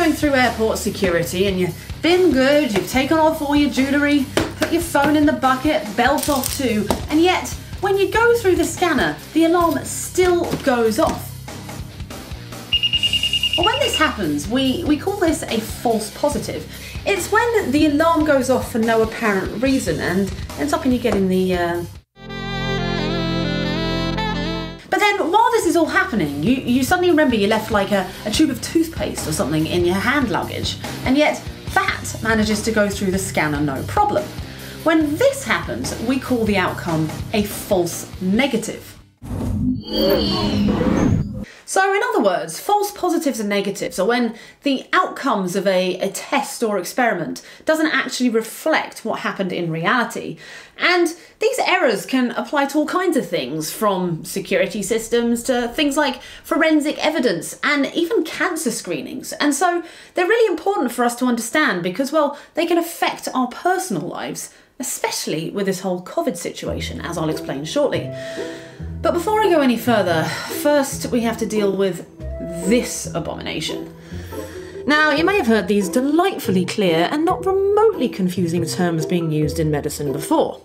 going through airport security and you've been good, you've taken off all your jewellery, put your phone in the bucket, belt off too, and yet when you go through the scanner, the alarm still goes off. Well, when this happens, we, we call this a false positive. It's when the alarm goes off for no apparent reason and ends up in you getting the. Uh... is all happening, you, you suddenly remember you left like a, a tube of toothpaste or something in your hand luggage, and yet that manages to go through the scanner no problem. When this happens, we call the outcome a false negative. So, in other words, false positives and negatives are when the outcomes of a, a test or experiment doesn't actually reflect what happened in reality. And these errors can apply to all kinds of things, from security systems to things like forensic evidence and even cancer screenings. And so they're really important for us to understand because, well, they can affect our personal lives, especially with this whole COVID situation, as I'll explain shortly. But before I go any further, first we have to deal with this abomination. Now, you may have heard these delightfully clear and not remotely confusing terms being used in medicine before.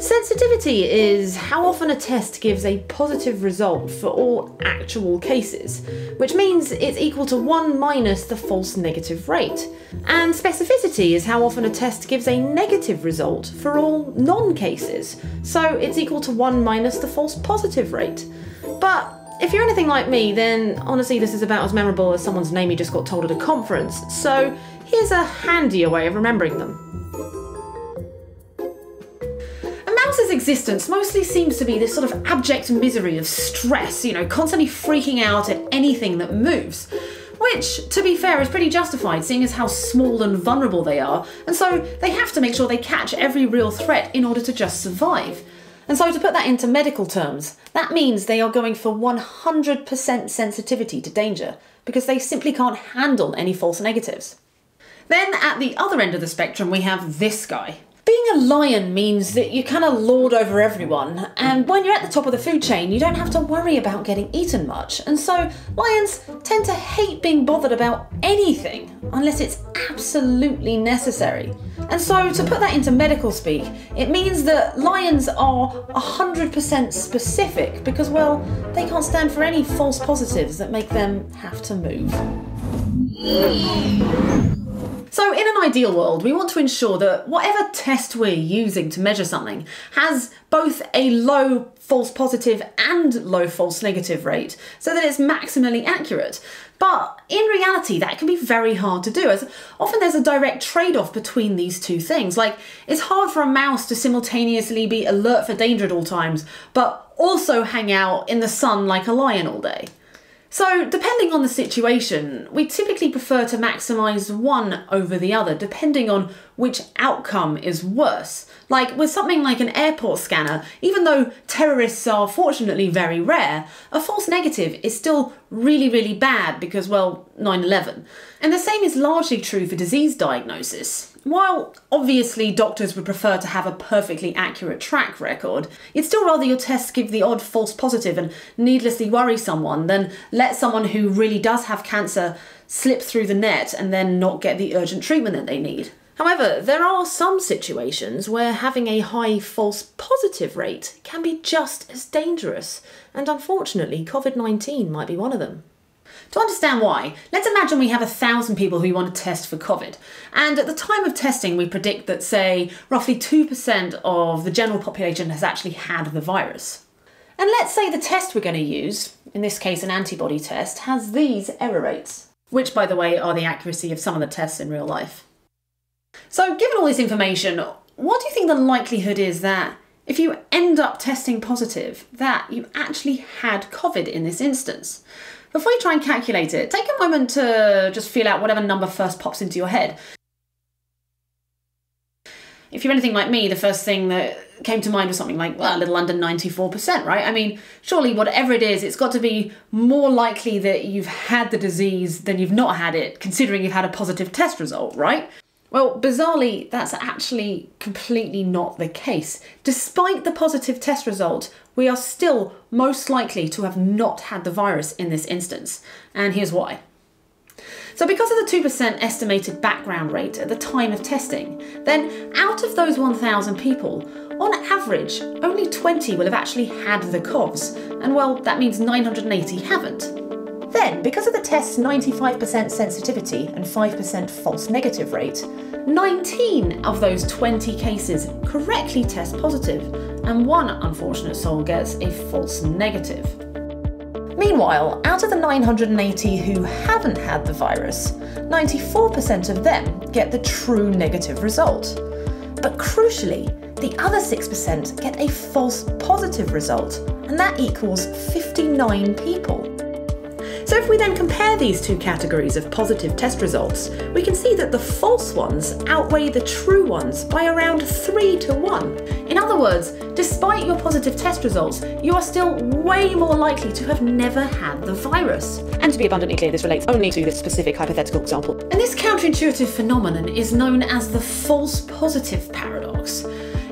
Sensitivity is how often a test gives a positive result for all actual cases, which means it's equal to 1 minus the false negative rate. And specificity is how often a test gives a negative result for all non cases, so it's equal to 1 minus the false positive rate. But if you're anything like me, then honestly, this is about as memorable as someone's name you just got told at a conference, so here's a handier way of remembering them. Existence mostly seems to be this sort of abject misery of stress, you know, constantly freaking out at anything that moves. Which, to be fair, is pretty justified, seeing as how small and vulnerable they are, and so they have to make sure they catch every real threat in order to just survive. And so, to put that into medical terms, that means they are going for 100% sensitivity to danger, because they simply can't handle any false negatives. Then, at the other end of the spectrum, we have this guy. Being a lion means that you kind of lord over everyone, and when you're at the top of the food chain, you don't have to worry about getting eaten much. And so, lions tend to hate being bothered about anything unless it's absolutely necessary. And so, to put that into medical speak, it means that lions are 100% specific because, well, they can't stand for any false positives that make them have to move. So, in an ideal world, we want to ensure that whatever test we're using to measure something has both a low false positive and low false negative rate so that it's maximally accurate. But in reality, that can be very hard to do, as often there's a direct trade off between these two things. Like, it's hard for a mouse to simultaneously be alert for danger at all times, but also hang out in the sun like a lion all day. So, depending on the situation, we typically prefer to maximise one over the other, depending on which outcome is worse. Like with something like an airport scanner, even though terrorists are fortunately very rare, a false negative is still really, really bad because, well, 9 11. And the same is largely true for disease diagnosis. While obviously doctors would prefer to have a perfectly accurate track record, you'd still rather your tests give the odd false positive and needlessly worry someone than let someone who really does have cancer slip through the net and then not get the urgent treatment that they need. However, there are some situations where having a high false positive rate can be just as dangerous, and unfortunately, COVID 19 might be one of them. To understand why, let's imagine we have a thousand people who want to test for COVID. And at the time of testing, we predict that, say, roughly 2% of the general population has actually had the virus. And let's say the test we're going to use, in this case an antibody test, has these error rates, which, by the way, are the accuracy of some of the tests in real life. So, given all this information, what do you think the likelihood is that if you end up testing positive, that you actually had COVID in this instance? Before you try and calculate it, take a moment to just feel out whatever number first pops into your head. If you're anything like me, the first thing that came to mind was something like, well, a little under 94%, right? I mean, surely whatever it is, it's got to be more likely that you've had the disease than you've not had it, considering you've had a positive test result, right? Well, bizarrely, that's actually completely not the case. Despite the positive test result, we are still most likely to have not had the virus in this instance. And here's why. So, because of the 2% estimated background rate at the time of testing, then out of those 1,000 people, on average, only 20 will have actually had the COVs, and well, that means 980 haven't. Then, because of the test's 95% sensitivity and 5% false negative rate, 19 of those 20 cases correctly test positive, and one unfortunate soul gets a false negative. Meanwhile, out of the 980 who haven't had the virus, 94% of them get the true negative result. But crucially, the other 6% get a false positive result, and that equals 59 people. If we then compare these two categories of positive test results, we can see that the false ones outweigh the true ones by around 3 to 1. In other words, despite your positive test results, you are still way more likely to have never had the virus. And to be abundantly clear, this relates only to this specific hypothetical example. And this counterintuitive phenomenon is known as the false positive paradox.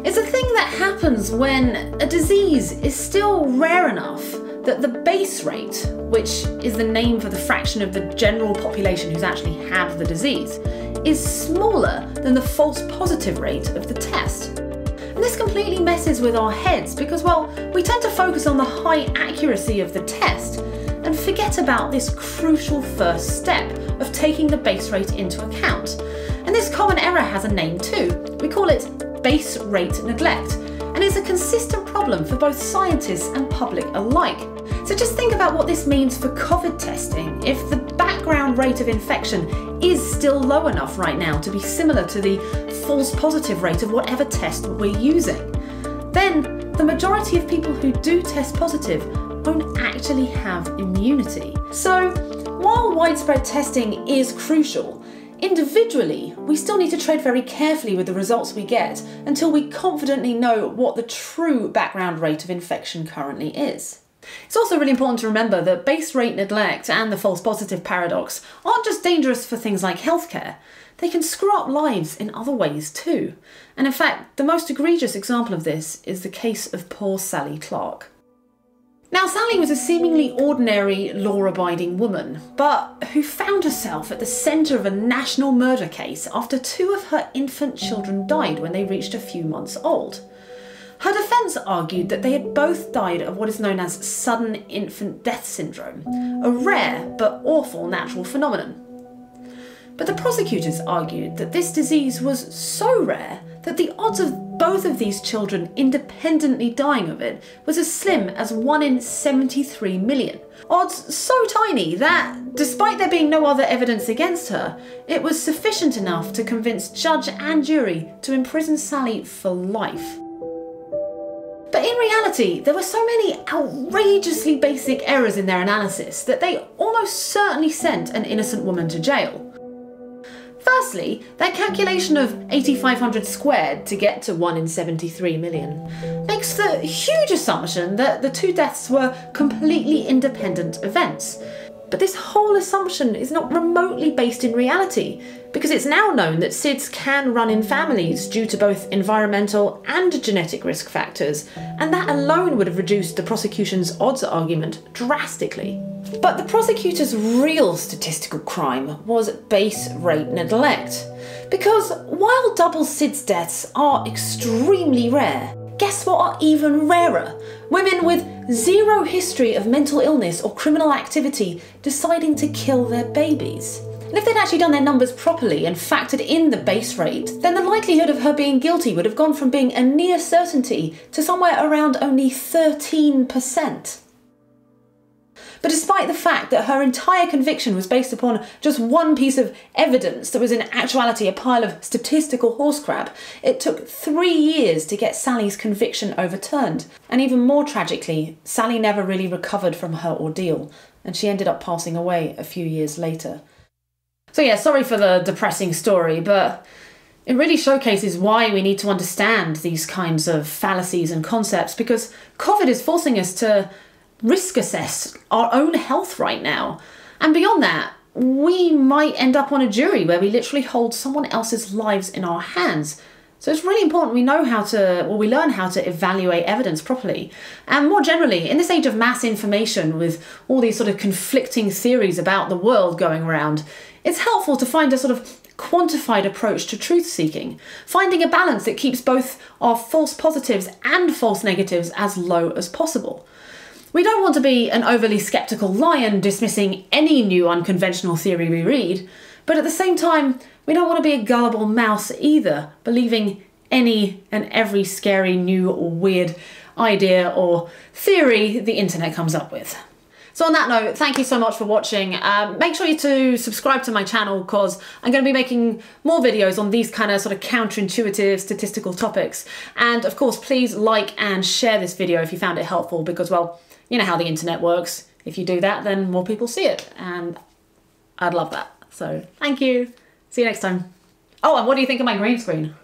It's a thing that happens when a disease is still rare enough that the base rate, which is the name for the fraction of the general population who's actually had the disease, is smaller than the false positive rate of the test. And this completely messes with our heads because, well, we tend to focus on the high accuracy of the test and forget about this crucial first step of taking the base rate into account. And this common error has a name too. We call it base rate neglect, and it's a consistent problem for both scientists and public alike. So just think about what this means for COVID testing if the background rate of infection is still low enough right now to be similar to the false positive rate of whatever test we're using. Then the majority of people who do test positive won't actually have immunity. So while widespread testing is crucial, Individually, we still need to tread very carefully with the results we get until we confidently know what the true background rate of infection currently is. It's also really important to remember that base rate neglect and the false positive paradox aren't just dangerous for things like healthcare, they can screw up lives in other ways too. And in fact, the most egregious example of this is the case of poor Sally Clark. Now, Sally was a seemingly ordinary, law abiding woman, but who found herself at the centre of a national murder case after two of her infant children died when they reached a few months old. Her defence argued that they had both died of what is known as sudden infant death syndrome, a rare but awful natural phenomenon. But the prosecutors argued that this disease was so rare that the odds of both of these children independently dying of it was as slim as 1 in 73 million. Odds so tiny that, despite there being no other evidence against her, it was sufficient enough to convince judge and jury to imprison Sally for life. But in reality, there were so many outrageously basic errors in their analysis that they almost certainly sent an innocent woman to jail. Firstly, their calculation of 8500 squared to get to 1 in 73 million makes the huge assumption that the two deaths were completely independent events, but this whole assumption is not remotely based in reality, because it's now known that SIDS can run in families due to both environmental and genetic risk factors, and that alone would have reduced the prosecution's odds argument drastically. But the prosecutor's real statistical crime was base rate neglect. Because while double SIDS deaths are extremely rare, guess what are even rarer? Women with zero history of mental illness or criminal activity deciding to kill their babies. And if they'd actually done their numbers properly and factored in the base rate, then the likelihood of her being guilty would have gone from being a near certainty to somewhere around only 13%. But despite the fact that her entire conviction was based upon just one piece of evidence that was in actuality a pile of statistical horse crap, it took three years to get Sally's conviction overturned. And even more tragically, Sally never really recovered from her ordeal, and she ended up passing away a few years later. So, yeah, sorry for the depressing story, but it really showcases why we need to understand these kinds of fallacies and concepts because COVID is forcing us to risk assess our own health right now. And beyond that, we might end up on a jury where we literally hold someone else's lives in our hands. So it's really important we know how to, or we learn how to evaluate evidence properly. And more generally, in this age of mass information with all these sort of conflicting theories about the world going around, it's helpful to find a sort of quantified approach to truth seeking, finding a balance that keeps both our false positives and false negatives as low as possible. We don't want to be an overly skeptical lion dismissing any new unconventional theory we read, but at the same time, we don't want to be a gullible mouse either, believing any and every scary new or weird idea or theory the internet comes up with. So on that note, thank you so much for watching. Um, make sure you to subscribe to my channel because I'm going to be making more videos on these kind of sort of counterintuitive statistical topics. And of course, please like and share this video if you found it helpful because, well, you know how the internet works. If you do that, then more people see it. And I'd love that. So thank you. See you next time. Oh, and what do you think of my green screen?